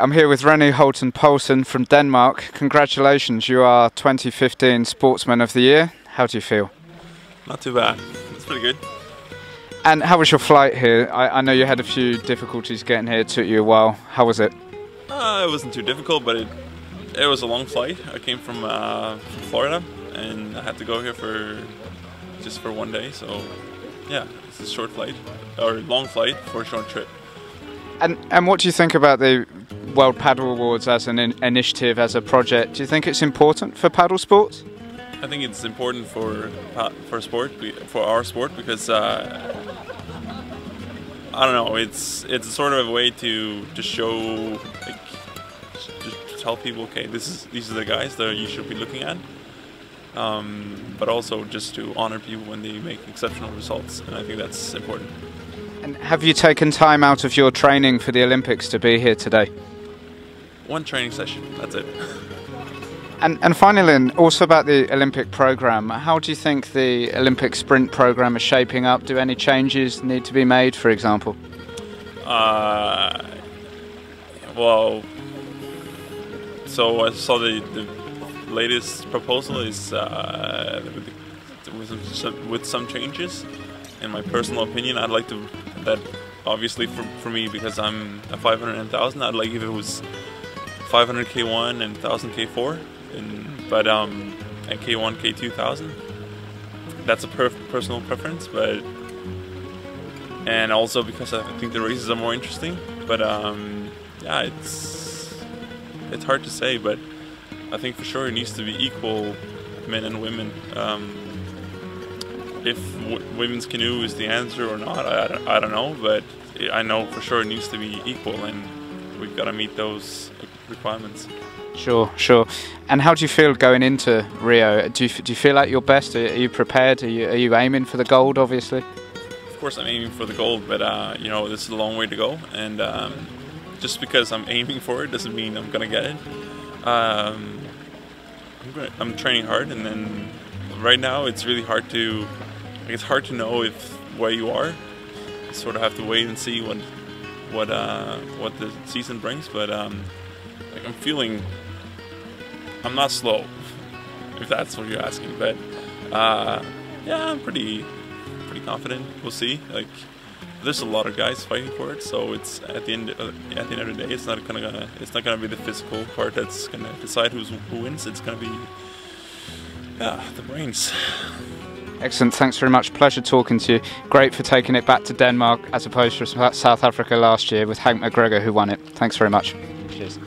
I'm here with Rene Holten Poulsen from Denmark. Congratulations, you are 2015 Sportsman of the Year. How do you feel? Not too bad. It's pretty good. And how was your flight here? I, I know you had a few difficulties getting here. It took you a while. How was it? Uh, it wasn't too difficult, but it it was a long flight. I came from, uh, from Florida, and I had to go here for just for one day. So, yeah, it's a short flight or long flight for a short trip. And and what do you think about the World Paddle Awards as an in initiative, as a project? Do you think it's important for paddle sports? I think it's important for for sport for our sport because uh, I don't know. It's it's sort of a way to to show like just tell people, okay, this is these are the guys that you should be looking at. Um, but also just to honor people when they make exceptional results, and I think that's important. And have you taken time out of your training for the Olympics to be here today? One training session. That's it. And, and finally, also about the Olympic program, how do you think the Olympic sprint program is shaping up? Do any changes need to be made, for example? Uh, well, so I saw the, the latest proposal is uh, with, some, with some changes. In my personal opinion, I'd like to that obviously for, for me because I'm a 500 and 1000, I'd like if it was 500 K1 and 1000 K4 in, but um, and K1, K2000. That's a per personal preference, but and also because I think the races are more interesting. But um, yeah, it's it's hard to say, but I think for sure it needs to be equal men and women. Um, if women's canoe is the answer or not, I, I don't know, but I know for sure it needs to be equal, and we've got to meet those requirements. Sure, sure. And how do you feel going into Rio? Do you, do you feel like you're best? Are you prepared? Are you, are you aiming for the gold, obviously? Of course, I'm aiming for the gold, but uh, you know, this is a long way to go. And um, just because I'm aiming for it doesn't mean I'm going to get it. Um, I'm, gonna, I'm training hard, and then right now it's really hard to. It's hard to know if where you are. You sort of have to wait and see what what uh, what the season brings. But um, like I'm feeling I'm not slow, if that's what you're asking. But uh, yeah, I'm pretty pretty confident. We'll see. Like there's a lot of guys fighting for it, so it's at the end uh, at the end of the day, it's not gonna it's not gonna be the physical part that's gonna decide who's who wins. It's gonna be yeah the brains. Excellent. Thanks very much. Pleasure talking to you. Great for taking it back to Denmark as opposed to South Africa last year with Hank McGregor who won it. Thanks very much. Cheers.